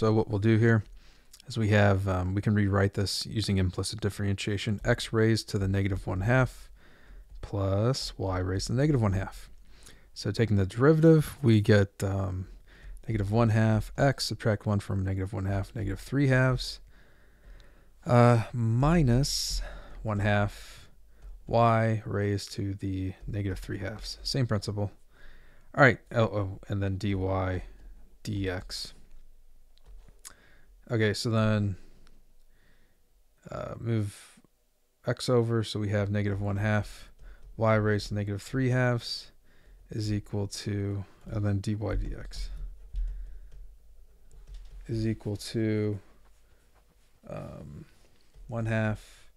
So what we'll do here is we have, um, we can rewrite this using implicit differentiation. x raised to the negative 1 half plus y raised to the negative 1 half. So taking the derivative, we get um, negative 1 half x, subtract 1 from negative 1 half, negative 3 halves, uh, minus 1 half y raised to the negative 3 halves. Same principle. All right, oh, oh, and then dy dx. Okay, so then uh, move x over, so we have negative 1 half y raised to negative 3 halves is equal to, and then dy dx is equal to um, 1 half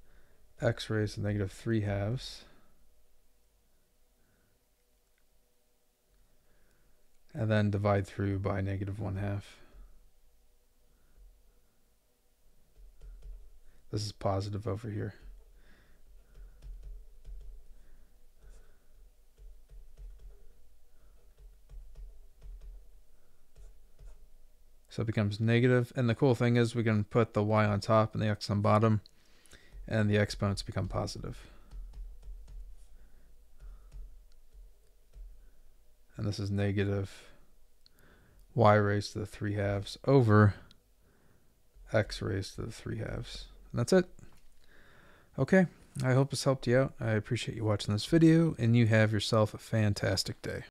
x raised to negative 3 halves. And then divide through by negative 1 half. This is positive over here. So it becomes negative. And the cool thing is we can put the y on top and the x on bottom. And the exponents become positive. And this is negative y raised to the 3 halves over x raised to the 3 halves. And that's it. Okay, I hope this helped you out. I appreciate you watching this video, and you have yourself a fantastic day.